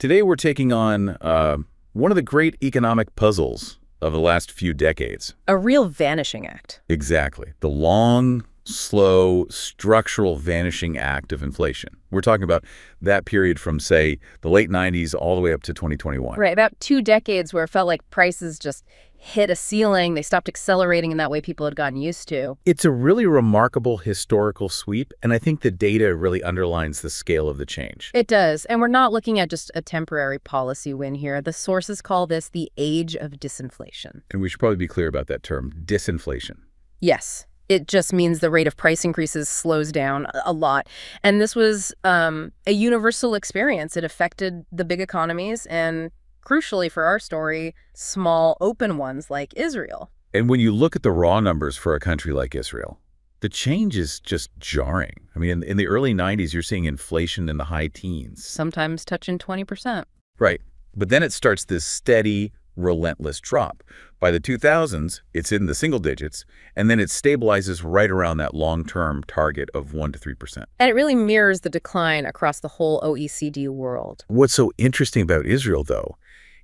Today we're taking on uh, one of the great economic puzzles of the last few decades. A real vanishing act. Exactly. The long, slow, structural vanishing act of inflation. We're talking about that period from, say, the late 90s all the way up to 2021. Right, about two decades where it felt like prices just hit a ceiling. They stopped accelerating in that way people had gotten used to. It's a really remarkable historical sweep, and I think the data really underlines the scale of the change. It does, and we're not looking at just a temporary policy win here. The sources call this the age of disinflation. And we should probably be clear about that term, disinflation. Yes. It just means the rate of price increases slows down a lot. And this was um, a universal experience. It affected the big economies and crucially for our story, small open ones like Israel. And when you look at the raw numbers for a country like Israel, the change is just jarring. I mean, in, in, the early 90s, you're seeing inflation in the high teens. Sometimes touching 20%. Right. But then it starts this steady, relentless drop. By the 2000s, it's in the single digits, and then it stabilizes right around that long-term target of 1 to 3%. And it really mirrors the decline across the whole OECD world. What's so interesting about Israel, though,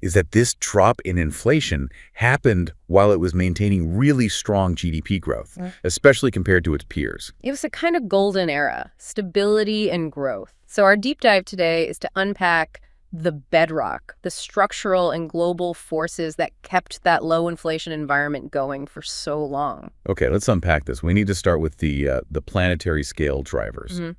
is that this drop in inflation happened while it was maintaining really strong GDP growth, mm. especially compared to its peers. It was a kind of golden era, stability and growth. So our deep dive today is to unpack the bedrock, the structural and global forces that kept that low inflation environment going for so long. Okay, let's unpack this. We need to start with the uh, the planetary scale drivers. Mm -hmm.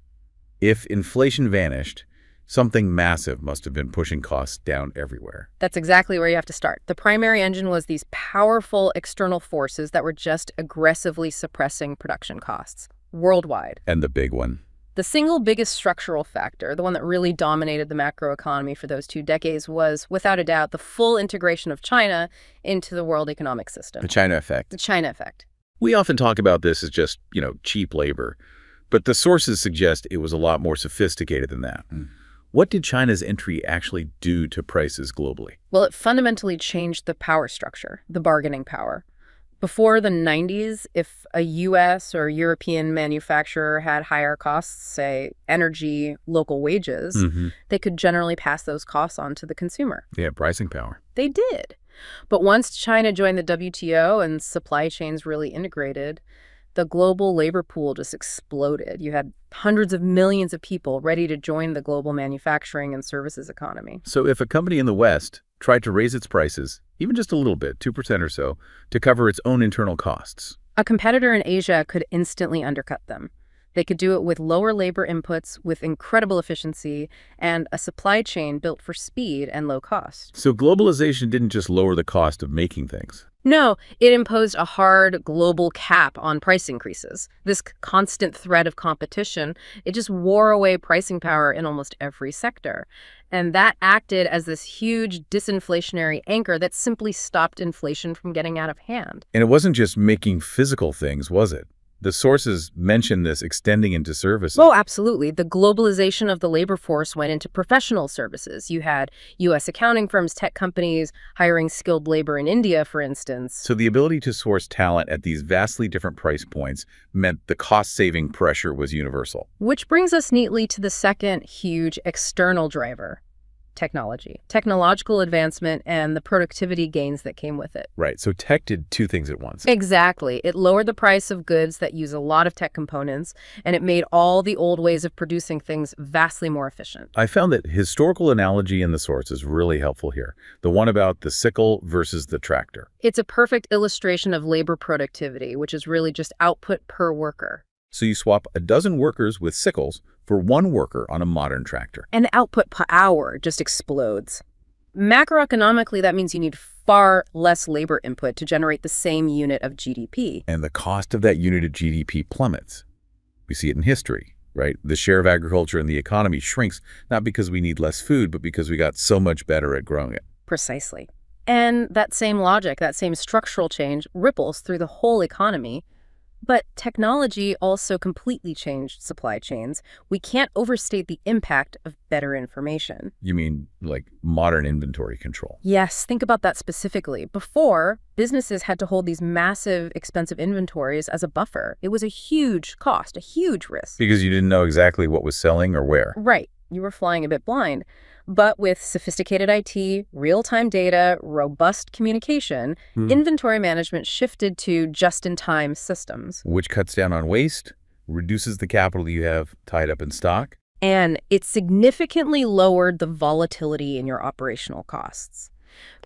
If inflation vanished, Something massive must have been pushing costs down everywhere. That's exactly where you have to start. The primary engine was these powerful external forces that were just aggressively suppressing production costs worldwide. And the big one? The single biggest structural factor, the one that really dominated the macroeconomy for those two decades, was, without a doubt, the full integration of China into the world economic system. The China effect. The China effect. We often talk about this as just, you know, cheap labor, but the sources suggest it was a lot more sophisticated than that. Mm. What did China's entry actually do to prices globally? Well, it fundamentally changed the power structure, the bargaining power. Before the 90s, if a US or European manufacturer had higher costs, say energy, local wages, mm -hmm. they could generally pass those costs on to the consumer. Yeah, pricing power. They did. But once China joined the WTO and supply chains really integrated, the global labor pool just exploded. You had hundreds of millions of people ready to join the global manufacturing and services economy. So if a company in the West tried to raise its prices, even just a little bit, 2% or so, to cover its own internal costs, a competitor in Asia could instantly undercut them. They could do it with lower labor inputs, with incredible efficiency, and a supply chain built for speed and low cost. So globalization didn't just lower the cost of making things. No, it imposed a hard global cap on price increases. This constant threat of competition, it just wore away pricing power in almost every sector. And that acted as this huge disinflationary anchor that simply stopped inflation from getting out of hand. And it wasn't just making physical things, was it? The sources mention this extending into services. Oh, absolutely. The globalization of the labor force went into professional services. You had U.S. accounting firms, tech companies, hiring skilled labor in India, for instance. So the ability to source talent at these vastly different price points meant the cost-saving pressure was universal. Which brings us neatly to the second huge external driver, technology, technological advancement, and the productivity gains that came with it. Right. So tech did two things at once. Exactly. It lowered the price of goods that use a lot of tech components, and it made all the old ways of producing things vastly more efficient. I found that historical analogy in the source is really helpful here. The one about the sickle versus the tractor. It's a perfect illustration of labor productivity, which is really just output per worker. So you swap a dozen workers with sickles for one worker on a modern tractor. And the output per hour just explodes. Macroeconomically, that means you need far less labor input to generate the same unit of GDP. And the cost of that unit of GDP plummets. We see it in history, right? The share of agriculture in the economy shrinks, not because we need less food, but because we got so much better at growing it. Precisely. And that same logic, that same structural change ripples through the whole economy but technology also completely changed supply chains. We can't overstate the impact of better information. You mean like modern inventory control? Yes, think about that specifically. Before, businesses had to hold these massive, expensive inventories as a buffer. It was a huge cost, a huge risk. Because you didn't know exactly what was selling or where. Right. You were flying a bit blind. But with sophisticated IT, real-time data, robust communication, Hmm. inventory management shifted to just-in-time systems. Which cuts down on waste, reduces the capital you have tied up in stock. And it significantly lowered the volatility in your operational costs.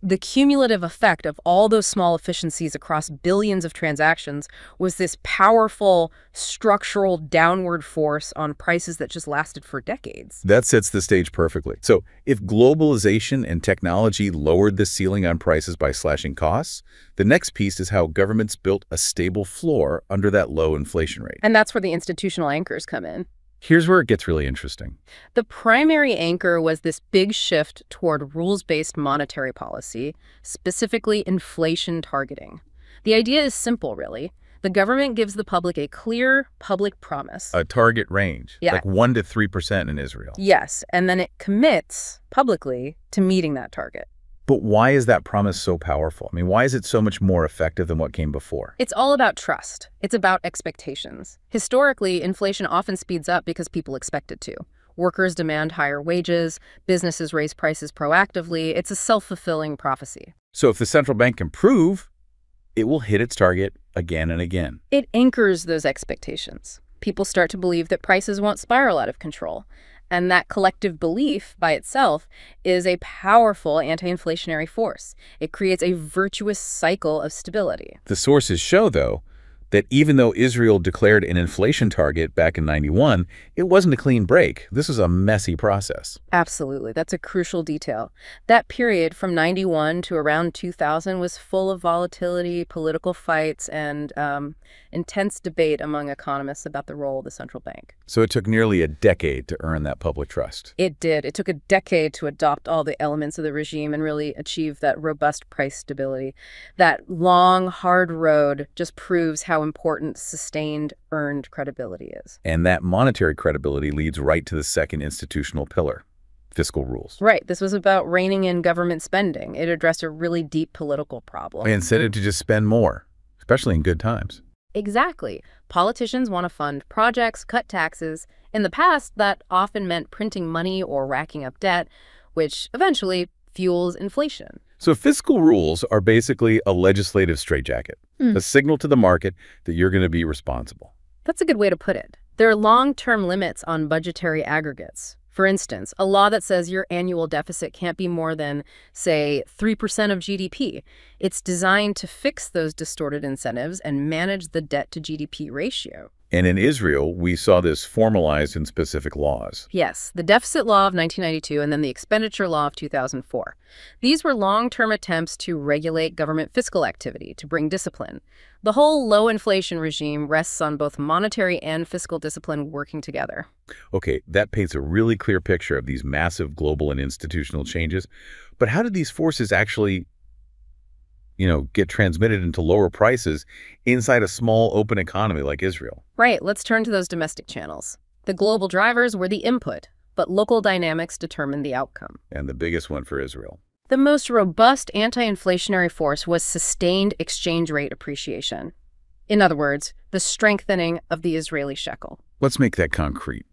The cumulative effect of all those small efficiencies across billions of transactions was this powerful structural downward force on prices that just lasted for decades. That sets the stage perfectly. So if globalization and technology lowered the ceiling on prices by slashing costs, the next piece is how governments built a stable floor under that low inflation rate. And that's where the institutional anchors come in. Here's where it gets really interesting. The primary anchor was this big shift toward rules-based monetary policy, specifically inflation targeting. The idea is simple, really. The government gives the public a clear public promise. A target range, Yeah. like 1 to 3% in Israel. yes, and then it commits publicly to meeting that target. But why is that promise so powerful? I mean, why is it so much more effective than what came before? It's all about trust. It's about expectations. Historically, inflation often speeds up because people expect it to. Workers demand higher wages, businesses raise prices proactively. It's a self-fulfilling prophecy. So if the central bank can prove, it will hit its target again and again. It anchors those expectations. People start to believe that prices won't spiral out of control. And that collective belief by itself is a powerful anti-inflationary force. It creates a virtuous cycle of stability. The sources show, though, that even though Israel declared an inflation target back in 91, it wasn't a clean break. This was a messy process. Absolutely. That's a crucial detail. That period from 91 to around 2000 was full of volatility, political fights, and um, intense debate among economists about the role of the central bank. So it took nearly a decade to earn that public trust. It did. It took a decade to adopt all the elements of the regime and really achieve that robust price stability. That long, hard road just proves how important sustained, earned credibility is. And that monetary credibility leads right to the second institutional pillar, fiscal rules. Right. This was about reining in government spending. It addressed a really deep political problem. And it to just spend more, especially in good times. Exactly. Politicians want to fund projects, cut taxes. In the past, that often meant printing money or racking up debt, which eventually fuels inflation. So fiscal rules are basically a legislative straitjacket, Hmm. a signal to the market that you're going to be responsible. That's a good way to put it. There are long-term limits on budgetary aggregates. For instance, a law that says your annual deficit can't be more than, say, 3% of GDP. It's designed to fix those distorted incentives and manage the debt to GDP ratio. And in Israel, we saw this formalized in specific laws. Yes, the Deficit Law of 1992 and then the Expenditure Law of 2004. These were long-term attempts to regulate government fiscal activity, to bring discipline. The whole low inflation regime rests on both monetary and fiscal discipline working together. Okay, that paints a really clear picture of these massive global and institutional changes. But how did these forces actually, you know, get transmitted into lower prices inside a small open economy like Israel? Right, let's turn to those domestic channels. The global drivers were the input, but local dynamics determined the outcome. And the biggest one for Israel. The most robust anti-inflationary force was sustained exchange rate appreciation. In other words, the strengthening of the Israeli shekel. Let's make that concrete.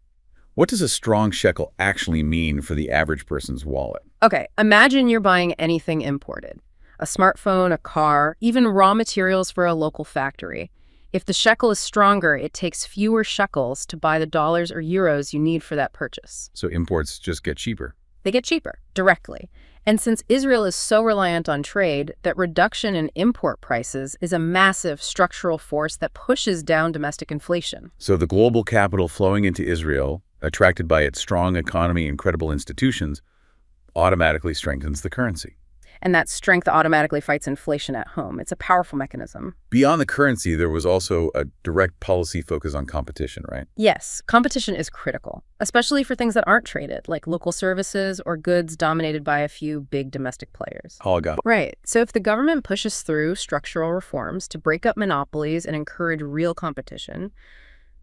What does a strong shekel actually mean for the average person's wallet? Okay, imagine you're buying anything imported. A smartphone, a car, even raw materials for a local factory. If the shekel is stronger, it takes fewer shekels to buy the dollars or euros you need for that purchase. So imports just get cheaper. They get cheaper, directly. And since Israel is so reliant on trade, that reduction in import prices is a massive structural force that pushes down domestic inflation. So the global capital flowing into Israel, attracted by its strong economy and credible institutions, automatically strengthens the currency. And that strength automatically fights inflation at home. It's a powerful mechanism. Beyond the currency, there was also a direct policy focus on competition, right? Yes, competition is critical, especially for things that aren't traded, like local services or goods dominated by a few big domestic players. Oligopoly. Right. So if the government pushes through structural reforms to break up monopolies and encourage real competition,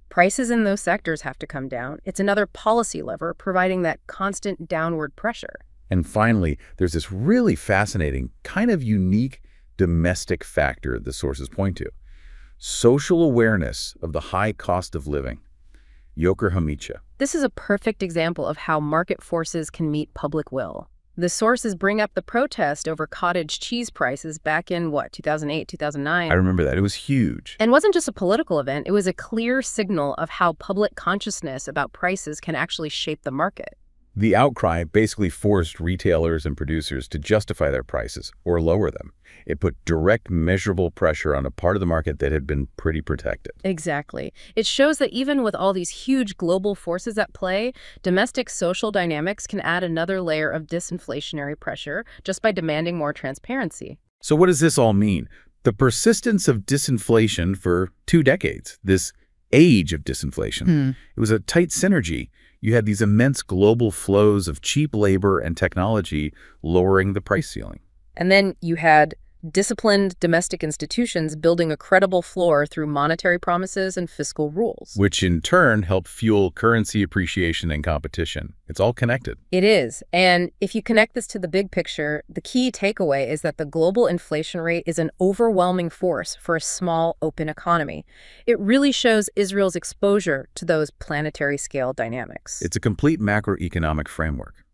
prices in those sectors have to come down. It's another policy lever providing that constant downward pressure. And finally, there's this really fascinating, kind of unique domestic factor the sources point to. Social awareness of the high cost of living. Yoker Hamicha. This is a perfect example of how market forces can meet public will. The sources bring up the protest over cottage cheese prices back in, what, 2008, 2009? I remember that. It was huge. And wasn't just a political event, it was a clear signal of how public consciousness about prices can actually shape the market. The outcry basically forced retailers and producers to justify their prices or lower them. It put direct measurable pressure on a part of the market that had been pretty protected. Exactly. It shows that even with all these huge global forces at play, domestic social dynamics can add another layer of disinflationary pressure just by demanding more transparency. So what does this all mean? The persistence of disinflation for two decades, this age of disinflation. Hmm. It was a tight synergy you had these immense global flows of cheap labor and technology lowering the price ceiling. And then you had disciplined domestic institutions building a credible floor through monetary promises and fiscal rules. Which in turn help fuel currency appreciation and competition. It's all connected. It is. And if you connect this to the big picture, the key takeaway is that the global inflation rate is an overwhelming force for a small, open economy. It really shows Israel's exposure to those planetary scale dynamics. It's a complete macroeconomic framework.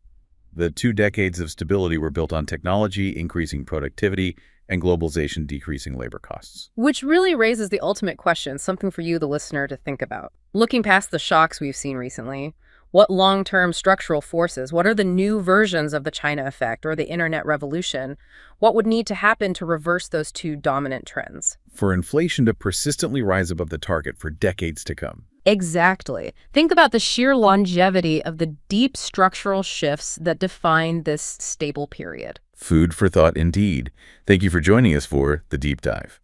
The two decades of stability were built on technology, increasing productivity, and globalization decreasing labor costs. Which really raises the ultimate question, something for you, the listener, to think about. Looking past the shocks we've seen recently, what long-term structural forces, what are the new versions of the China effect or the internet revolution? What would need to happen to reverse those two dominant trends? For inflation to persistently rise above the target for decades to come. Exactly. Think about the sheer longevity of the deep structural shifts that define this stable period. Food for thought indeed. Thank you for joining us for The Deep Dive.